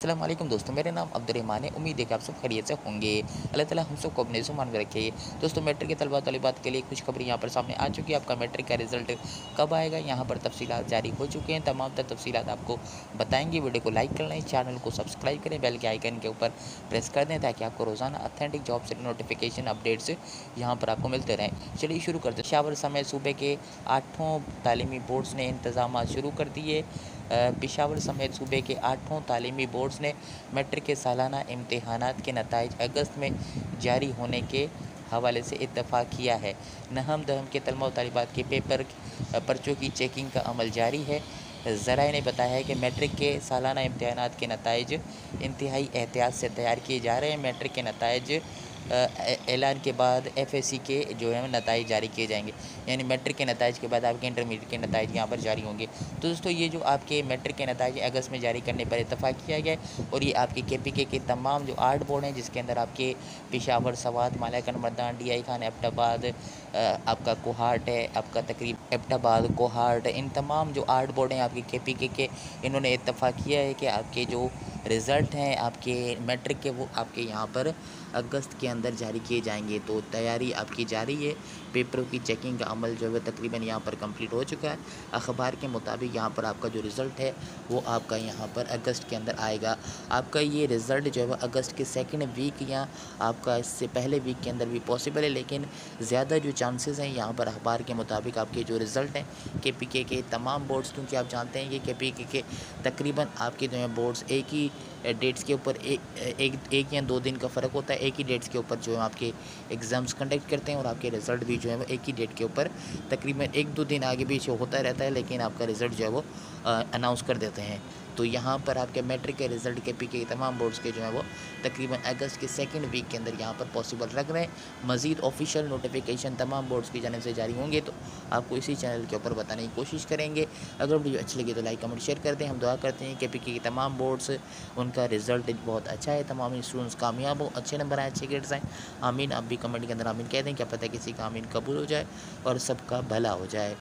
अल्लाम दोस्तों, मेरे नाम अब्दुलरहमान है। उम्मीद है कि आप सब खरीत से होंगे। अल्लाह ताला हम सबको अपने जुमान में रखे। दोस्तों, मैट्रिक के तलबा तलबात के लिए कुछ खबरें यहाँ पर सामने आ चुकी है। आपका मैट्रिक का रिज़ल्ट कब आएगा? यहाँ पर तफसीत जारी हो चुके हैं। तमाम तर तफसीत आपको बताएँगे। वीडियो को लाइक कर लें चैनल को सब्सक्राइब करें, बेल के आइकन के ऊपर प्रेस कर दें ताकि आपको रोज़ाना अथेंटिक जॉब से नोटिफिकेशन अपडेट्स यहाँ पर आपको मिलते रहें। चलिए शुरू करते शावर समय सूबे के आठों। तालीमी बोर्ड्स ने इंतज़ाम शुरू कर दिए। पिशावर समेत सूबे के आठों तालीमी बोर्ड्स ने मेट्रिक के सालाना इम्तहान के नतज अगस्त में जारी होने के हवाले से इतफ़ाक़ किया है। नहम दहम के तलमा तलबात के पेपर पर्चों की चेकिंग का अमल जारी है। ज़रा ने बताया है कि मैट्रिक के सालाना इम्तहान के नतज इंतहाई एहतियात से तैयार किए जा रहे हैं। मैट्रिक के नतज ऐलान के बाद एफएससी के जो है नतज जारी किए जाएँगे। यानी मैट्रिक के नतज के बाद आपके इंटरमीडिएट के नतज यहाँ पर जारी होंगे। तो दोस्तों, ये जो आपके मैट्रिक के नतज अगस्त में जारी करने पर इतफ़ा किया गया और ये आपके के पी के के तमाम जो आर्ट बोर्ड हैं, जिसके अंदर आपके पिशावर सवाद मालाकन मरदान डी आई खान एबटाबाद आपका कोहाट है, आपका तकरीब एबटाबाद कोहाट, इन तमाम जो आर्ट बोर्ड हैं आपके के पी के के इन्होंने इतफ़ा किया है कि आपके जो रिज़ल्ट हैं, आपके मैट्रिक के, वो आपके यहाँ पर अगस्त के अंदर जारी किए जाएँगे। तो तैयारी आपकी जारी है। पेपरों की चेकिंग का अमल जो है तकरीबन यहाँ पर कंप्लीट हो चुका है। अखबार के मुताबिक यहाँ पर आपका जो रिज़ल्ट है वो आपका यहाँ पर अगस्त के अंदर आएगा। आपका ये रिज़ल्ट जो है अगस्त के सेकेंड वीक या आपका इससे पहले वीक के अंदर भी पॉसिबल है। लेकिन ज़्यादा जो चांसेस हैं यहाँ पर अखबार के मुताबिक आपके जो रिज़ल्ट हैं के पी के के तमाम बोर्ड्स क्योंकि आप जानते हैं कि के पी के के तकरीबन आपके जो है बोर्ड्स एक ही डेट्स के ऊपर एक, एक या दो दिन का फ़र्क होता है एक ही डेट्स के ऊपर जो है आपके एग्ज़ाम्स कंडक्ट करते हैं और आपके रिज़ल्ट भी जो है वो एक ही डेट के ऊपर तकरीबन एक दो दिन आगे पीछे होता रहता है, लेकिन आपका रिज़ल्ट जो है वो अनाउंस कर देते हैं। तो यहाँ पर आपके मैट्रिक के रिज़ल्ट के पी के तमाम बोर्ड्स के जो है वो तकरीबन अगस्त के सेकेंड वीक के अंदर यहाँ पर पॉसिबल रख रहे हैं। मज़ीद ऑफिशियल नोटिफिकेशन तमाम बोर्ड्स की जानब से जारी होंगे तो आपको इसी चैनल के ऊपर बताने की कोशिश करेंगे। अगर वीडियो अच्छी लगी तो लाइक कमेंट शेयर कर दें। हम दुआ करते हैं के पी के तमाम बोर्ड्स, उनका रिज़ल्ट बहुत अच्छा है। तमाम स्टूडेंट्स कामयाब हो, अच्छे नंबर आए, अच्छे ग्रेड्स आए। आमीन। आप भी कमेंट के अंदर आमीन कह दें क्या पता किसी का आमीन कबूल हो जाए और सबका भला हो जाए।